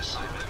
Assignment.